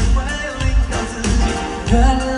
nothing, nothing.